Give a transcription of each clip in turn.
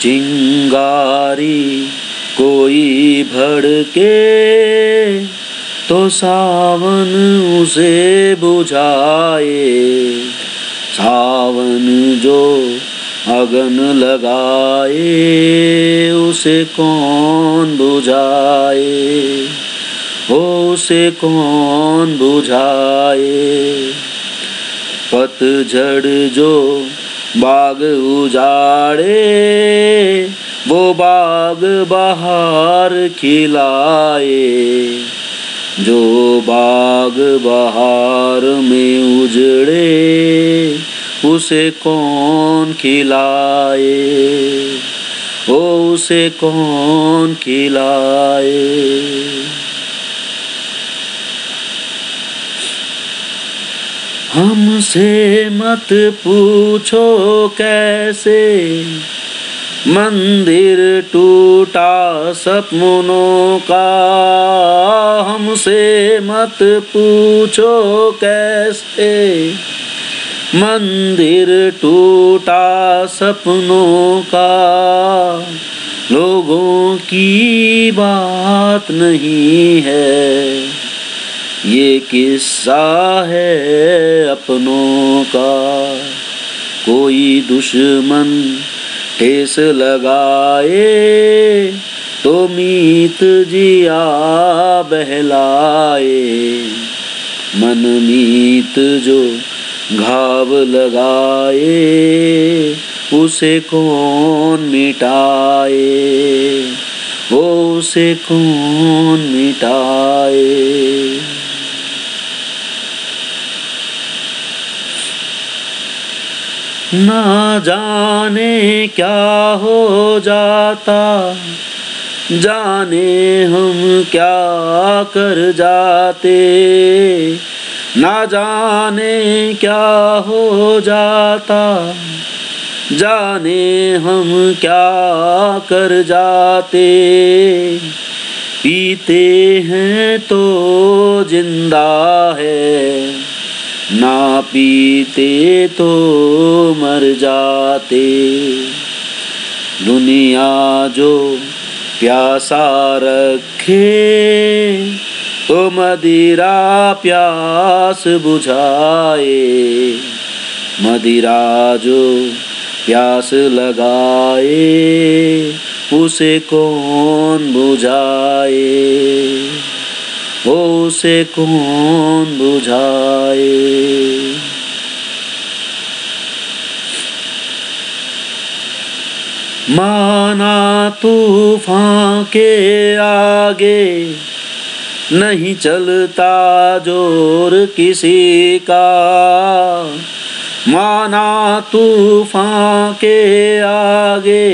चिंगारी कोई भड़के तो सावन उसे बुझाए। सावन जो अगन लगाए, उसे कौन बुझाए? उसे कौन बुझाए? पतझड़ जो बाग उजाड़े, वो बाग बहार खिलाए। जो बाग बहार में उजड़े, उसे कौन खिलाए? ओ उसे कौन खिलाए? हमसे मत पूछो कैसे। मंदिर टूटा सपनों का। हमसे मत पूछो कैसे। मंदिर टूटा सपनों का। लोगों की बात नहीं है। ये किस्सा है अपनों का। कोई दुश्मन ठेस लगाए तो मीत जिया बहलाए। मन मीत जो घाव लगाए, उसे कौन मिटाए? वो उसे कौन मिटाए? ना जाने क्या हो जाता, जाने हम क्या कर जाते। ना जाने क्या हो जाता, जाने हम क्या कर जाते। पीते हैं तो ज़िंदा है। ना पीते तो मर जाते। दुनिया जो प्यासा रखे तो मदिरा प्यास बुझाए। मदिरा जो प्यास लगाए, उसे कौन बुझाए? उसे कौन बुझाए? माना तूफ़ान के आगे नहीं चलता ज़ोर किसी का। माना तूफ़ान के आगे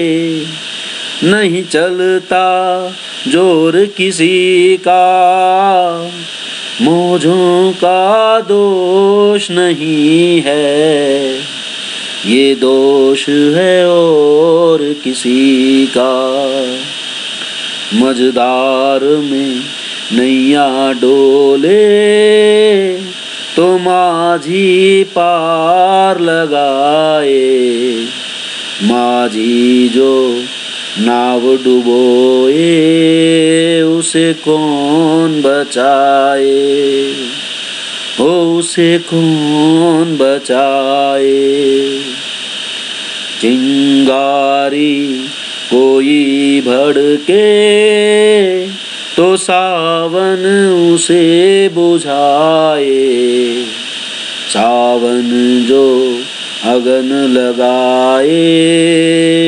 नहीं चलता ज़ोर किसी का। मौजों का दोष नहीं है। ये दोष है और किसी का। मजदार में नैया डोले तो माझी पार लगाए। माझी जो नाव डुबोए, उसे कौन बचाए? हो उसे कौन बचाए? चिंगारी कोई भड़के तो सावन उसे बुझाए। सावन जो अगन लगाए,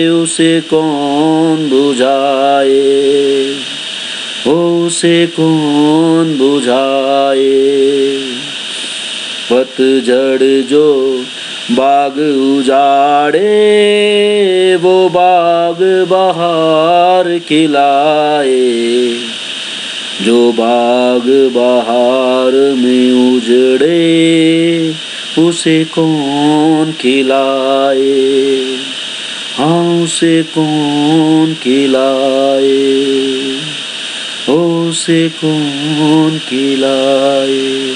उसे कौन बुझाए? उसे कौन बुझाए? पतझड़ जो बाग उजाड़े, वो बाग बहार खिलाए। जो बाग बहार में उजड़े उसे कौन खिलाए? हाँ उसे कौन खिलाए? उसे कौन खिलाए?